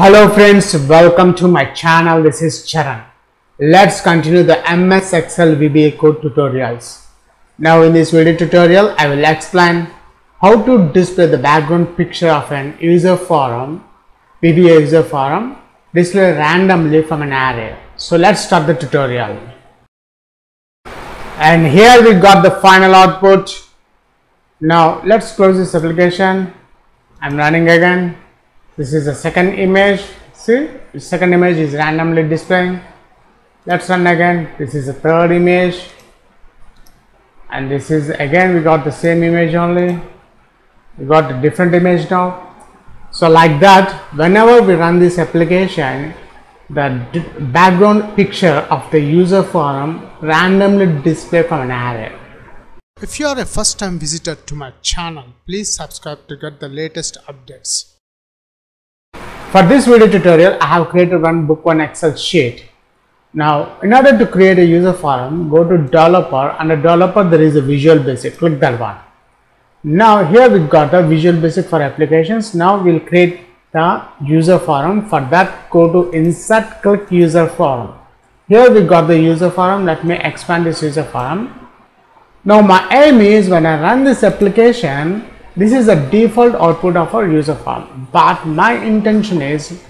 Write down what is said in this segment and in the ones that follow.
Hello friends, welcome to my channel. This is Charan. Let's continue the MS Excel VBA code tutorials. Now in this video tutorial, I will explain how to display the background picture of an user form, VBA user form, display randomly from an array. So let's start the tutorial. And here we got the final output. Now let's close this application. I'm running again this is the second image. See second image is randomly displaying. Let's run again. This is the third image. And this is again we got the same image only. We got a different image now. So like that whenever we run this application the background picture of the user form randomly display from an array. If you are a first time visitor to my channel please subscribe to get the latest updates for this video tutorial, I have created one book one Excel sheet. Now, in order to create a user form, go to developer under developer there is a visual basic, click that one. Now here we got the visual basic for applications. Now we'll create the user form. For that go to insert click user form. Here we got the user form. Let me expand this user forum. Now my aim is when I run this application, this is the default output of our user form. But my intention is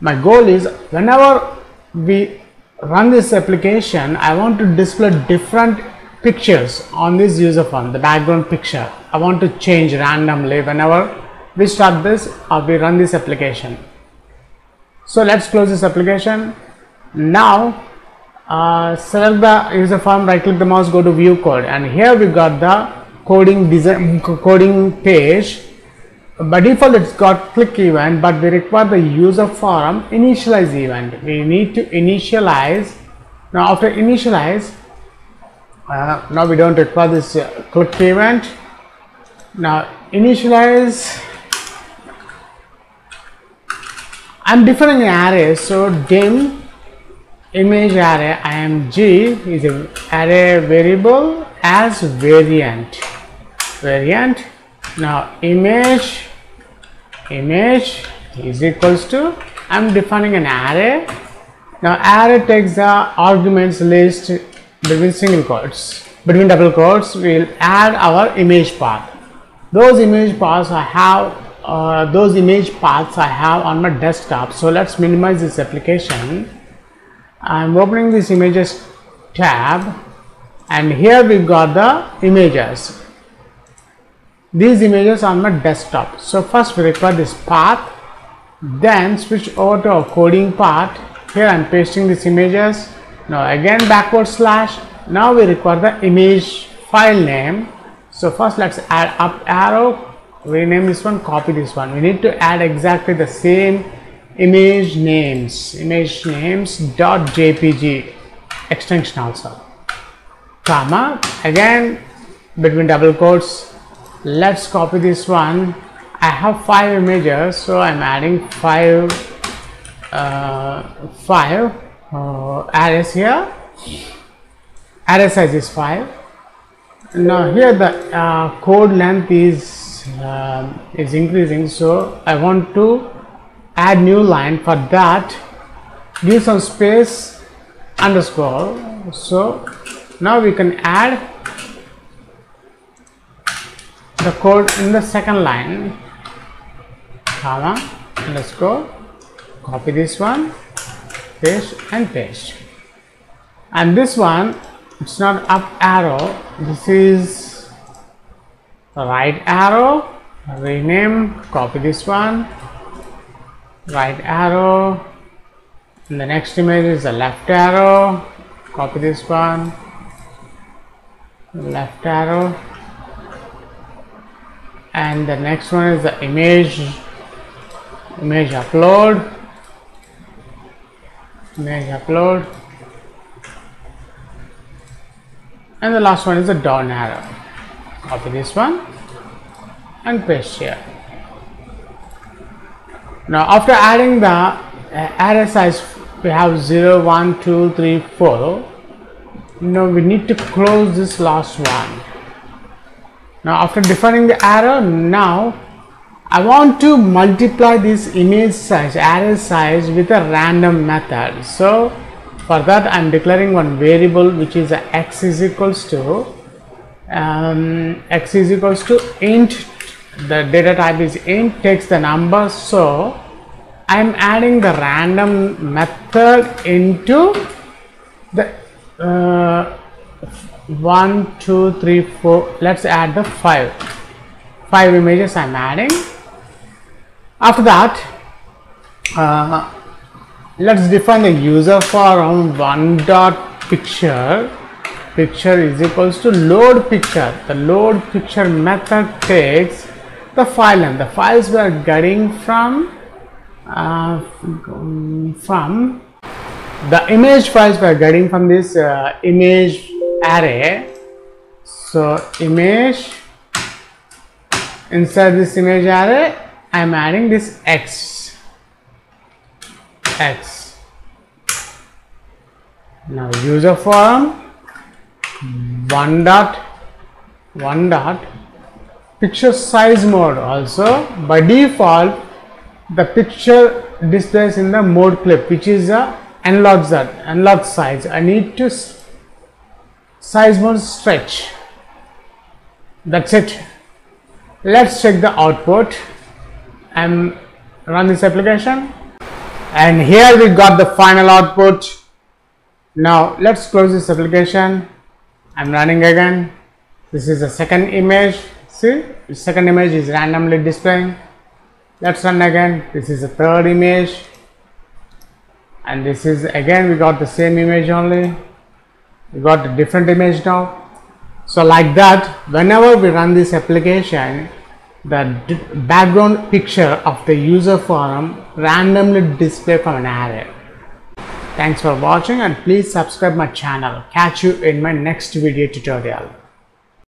my goal is whenever we run this application i want to display different pictures on this user form the background picture. I want to change randomly whenever we start this or we run this application. So let's close this application. Now uh, select the user form right click the mouse go to view code. And here we got the coding design coding page by default it's got click event but we require the user form initialize event. We need to initialize. Now after initialize uh, now we don't require this uh, click event. Now initialize. I'm defining an array so dim image array img is a array variable as variant variant. Now image. Image is equals to I'm defining an array. Now array takes the arguments list between single quotes between double quotes. We'll add our image path. Those image paths I have uh, those image paths I have on my desktop. So let's minimize this application. I'm opening this images tab and here we've got the images these images on my desktop. So first we require this path then switch over to our coding part. Here i'm pasting these images. Now again backward slash. Now we require the image file name. So first let's add up arrow. Rename this one copy this one. We need to add exactly the same image names. Image names dot jpg extension also. Comma again between double quotes let's copy this one. I have five images so I'm adding five uh, five uh, arrays here. Array size is five. Now here the uh, code length is uh, is increasing so I want to add new line for that. Give some space underscore. So now we can add the code in the second line. Comma let's copy this one paste and paste. And this one it's not up arrow. This is right arrow. Rename copy this one. Right arrow. And the next image is the left arrow. Copy this one. Left arrow and the next one is the image image upload. Image upload. And the last one is the down arrow. Copy this one and paste here. Now after adding the uh, array size we have 0 1 2 3 4 now we need to close this last one now after defining the arrow now I want to multiply this image size, array size with a random method. So for that I am declaring one variable which is x is equals to um, x is equals to int the data type is int takes the number so I am adding the random method into the uh, 1 2 3 4 let's add the 5 5 images I am adding. After that uh, let's define the user form one dot picture. Picture is equals to load picture. The load picture method takes the file name the files we are getting from uh, from the image files we are getting from this uh, image array. So image inside this image array I am adding this x. X. Now user form one dot one dot picture size mode also. By default the picture displays in the mode clip which is a analog z analog size. I need to mode stretch. That's it. Let's check the output and run this application. And here we got the final output. Now let's close this application. I'm running again. This is the second image. See the second image is randomly displaying. Let's run again. This is the third image. And this is again we got the same image only got a different image now. So like that whenever we run this application the background picture of the user form randomly display from an array. Thanks for watching and please subscribe my channel. Catch you in my next video tutorial